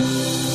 Bye.